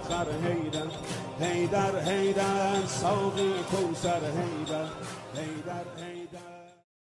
آخر هیدر هیدر حیدر ساقی کوسر هیدر هیدر هیدر